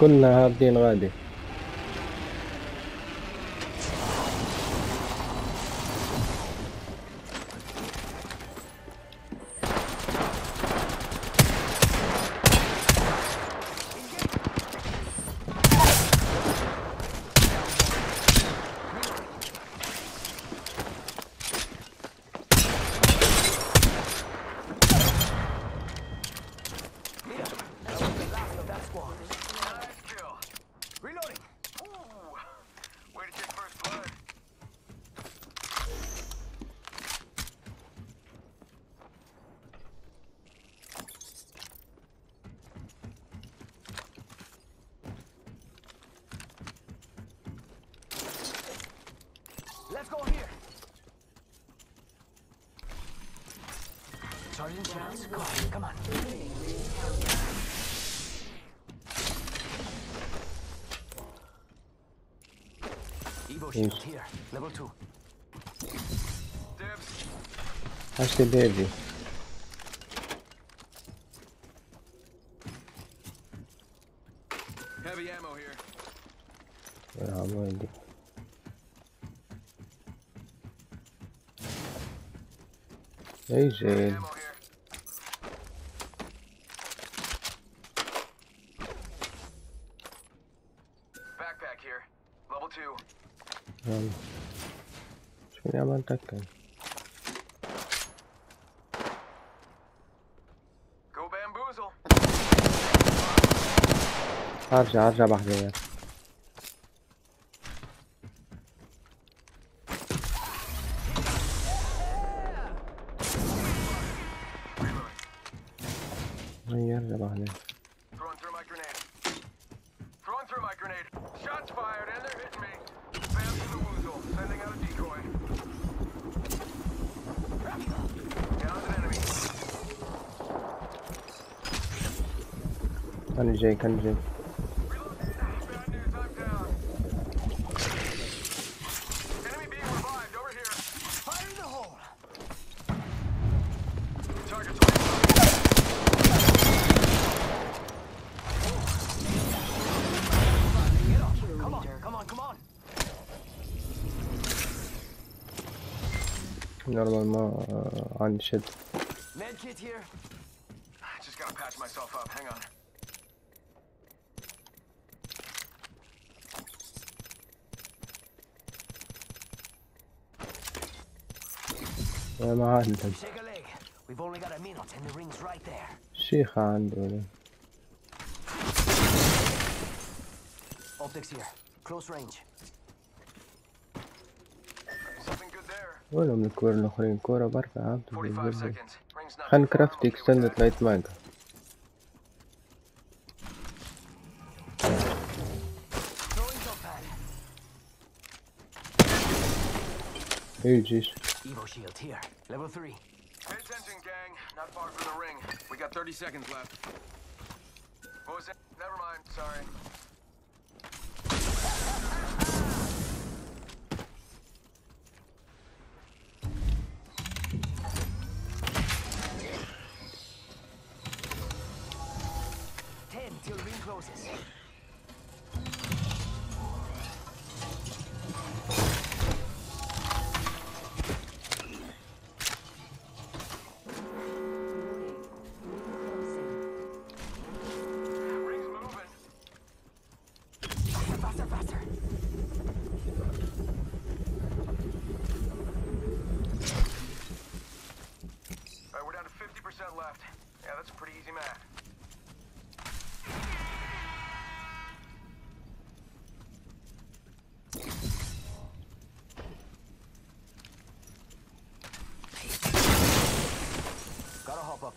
كلنا هابطين غادي. Sorry, on, come on. Evo shield here, level two. How's the baby? Heavy ammo here. Ah, mano. كان Go bamboozle. أرجع أرجع بحذر غير بحذر Throwing Kind of J, kind of J. Normalement, şey. euh, un shit. Medkit here. I just gotta patch myself up. Hang on. يا ما عندك Shake a leg. We've only got a minute and the ring's right there. شيخة عنده Optics here. Close range. Something good there. ولا من الكورة الآخرين كورة بركة عبد 45 seconds. Ring's not خلينا too far. كرافت I'll be اكستندد لايت ماجا Throwing jump pad. يجيش Evo shield here. Level 3. Pay attention, gang. Not far from the ring. We got 30 seconds left. What was it? Never mind. Sorry. Ten till ring closes.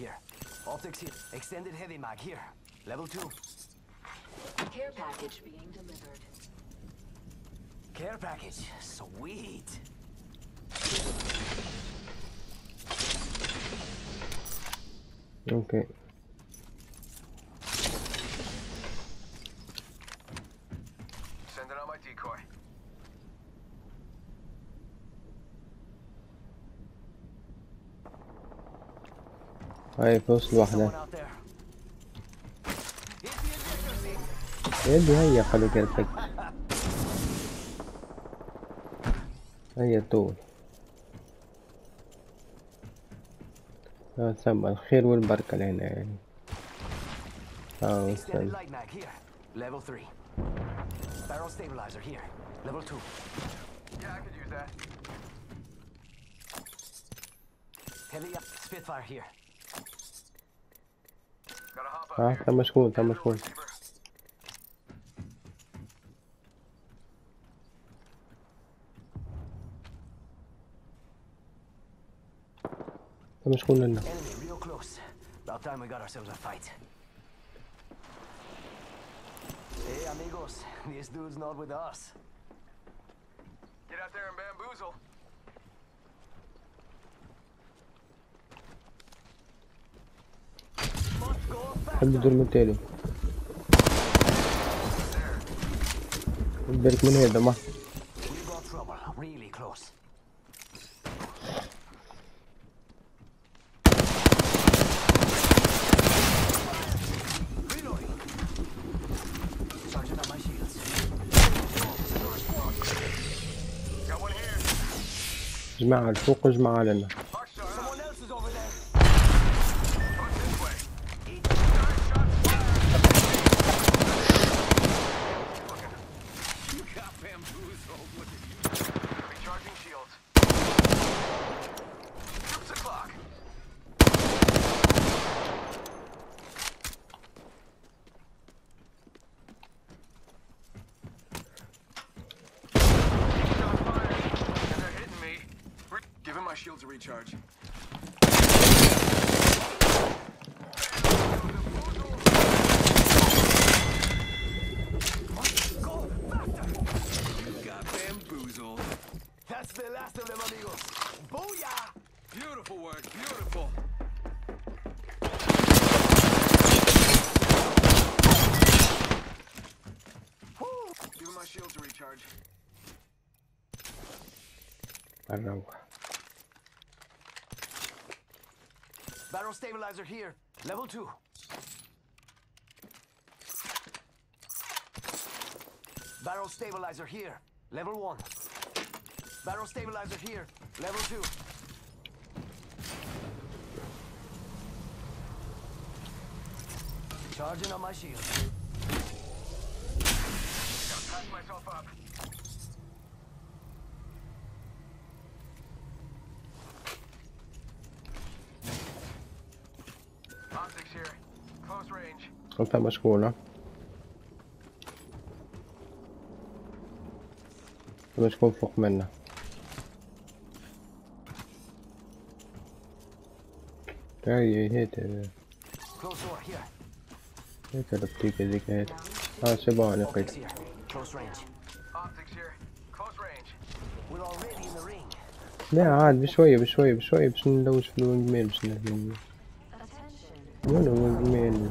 here. Optics here. Extended heavy mag here. Level two. Care package being delivered. Care package. Sweet. Okay. The ejector seat. يدي هيا خليك يرتك هيا طول تسمى الخير والبركة لهنا يعني آه استنى. Level 3. Barrel stabilizer here. Level 2. Yeah, I could use that. Heavy up. Spitfire here. Ah, tá masculino, tá masculino. Tá Real close. About time we got ourselves a fight. Hey amigos, this dude's not with us. Get out there and bamboozle. حب الدور من تاني بالك من هذا ما We got trouble. Really recharge. That's the last of them, amigos. Booyah! Beautiful work, beautiful. Woo! Give my shield to recharge. I don't know. Barrel stabilizer here. Level 2. Barrel stabilizer here. Level 1. Barrel stabilizer here. Level 2. Charging on my shield. Gotta patch myself up. Range. انت مشغولة مشغول فوق منا هاي هيت. هيت البتيكة ذيك هيت شباب Optics نقيت. لا عاد بشوية بشوية بشوية باش نلوش في الوينج ميل باش Attention. وين الوينج ميل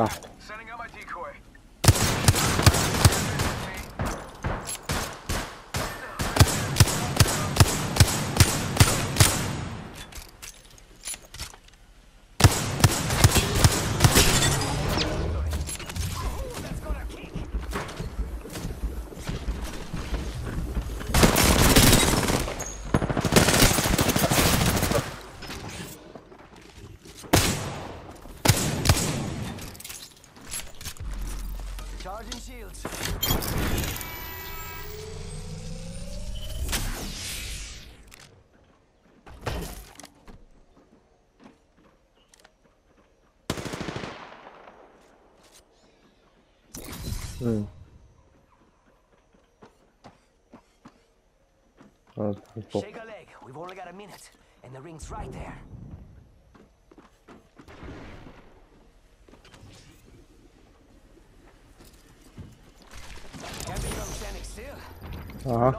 Tá. Charging shields. Hmm. Oh, Shake a leg. We've only got a minute, and the ring's right there. 啊。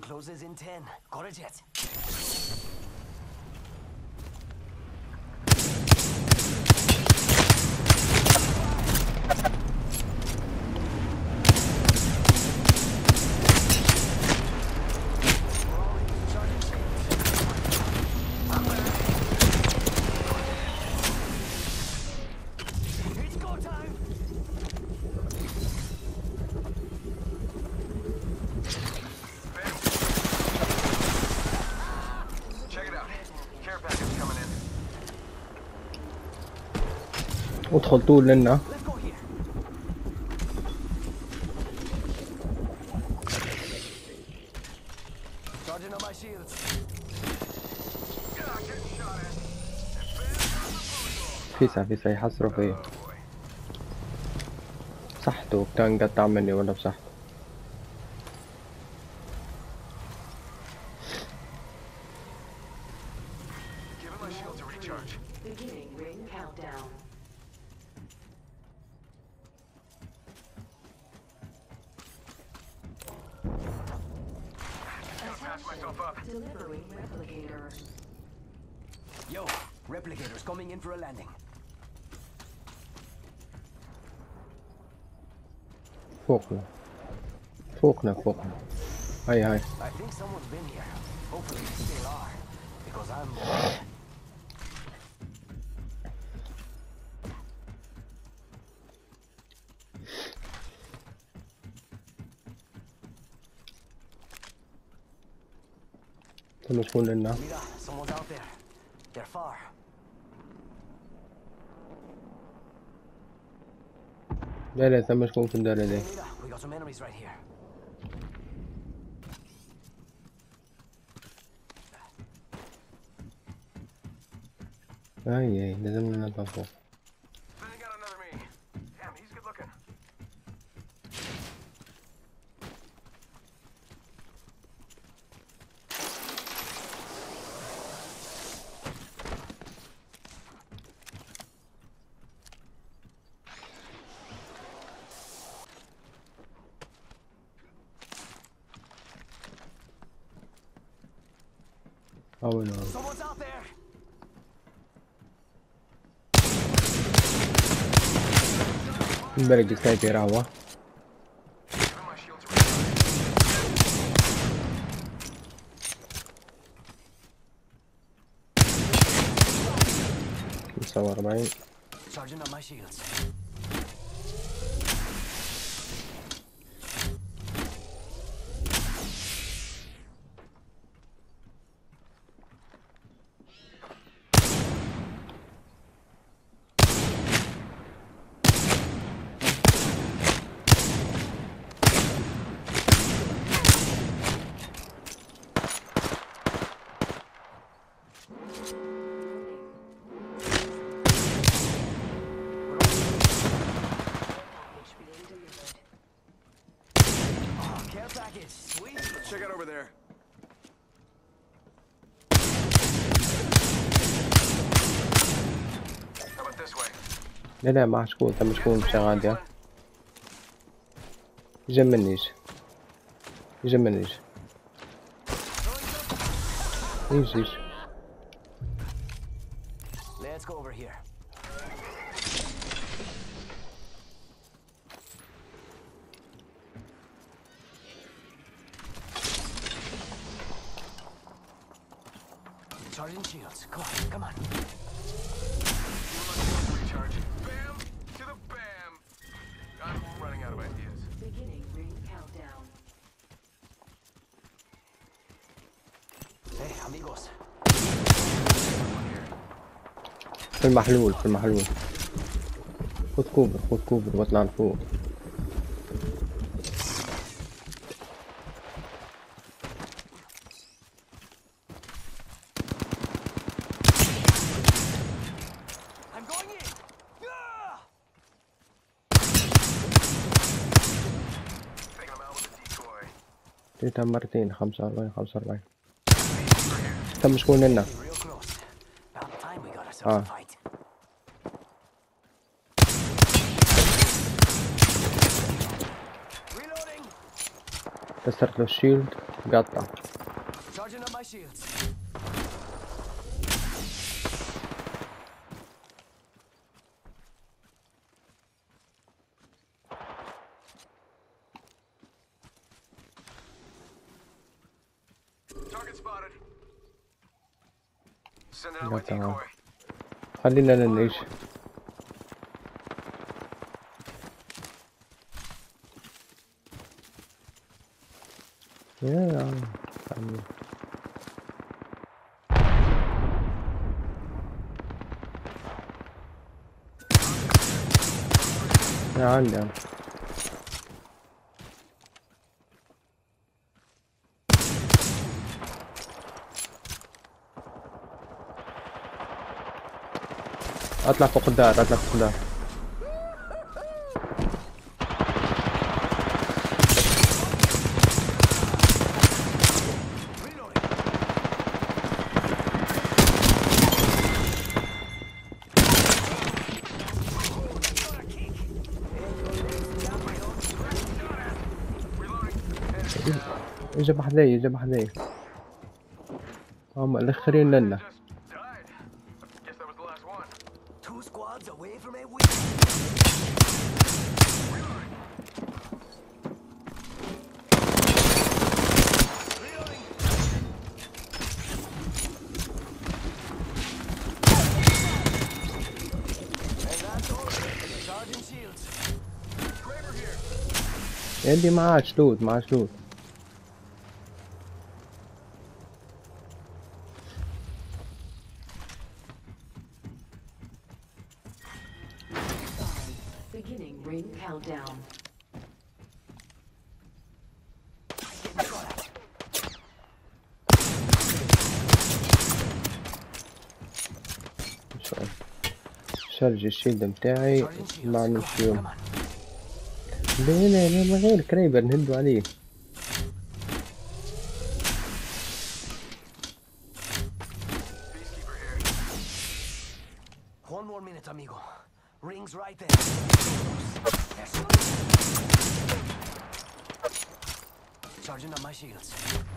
Closes in 10. Got it yet? Getting shot at. فيسا فيسا يحصروا فيه. صحته كان قطع مني ولا بصحته Delivering replicator. Yo, replicator's coming in for a landing. Faulkner. Faulkner, Faulkner. Hi, hi. I think someone's been here. Hopefully they still are. Because I'm... ممكن يكون لنا لا لا ثم شكون في الدار هذي أي أي لازمنا نطفو Oh no. Someone's out there. Better just take it out. What? Charging up my shields. لا لا ما شكون تمسكون شغال يا يجمنيش يجمنيش يجي يجي Let's في المحلول في المحلول. خد كوبر خد كوبر واطلع لفوق. مرتين خمسة وأربعين خمسة وأربعين. estamos com o Nana. Ah. Acerto o shield. Gata. Charging up my shields. Decoy. خلينا نعيش يا عمي يا عندي أطلع فوق الدار أطلع فوق الدار. اجا بحذاي اجا بحذاي هم الاخرين لنا عندي معاش لوت معاش لوت شارج الشيلد متاعي ما عملش فيهم. لا لا لا ما غير كريبر نهدو عليه.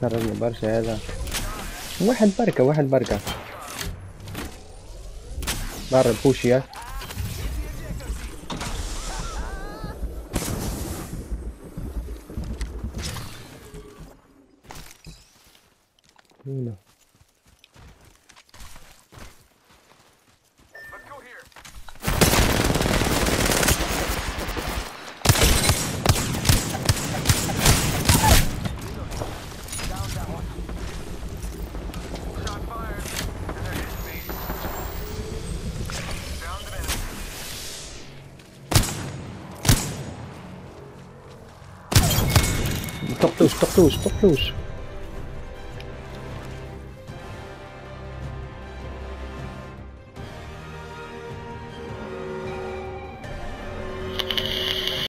خرجنا برشا هذا. واحد بركة واحد بركة. برا بوشيه stop those, stop those.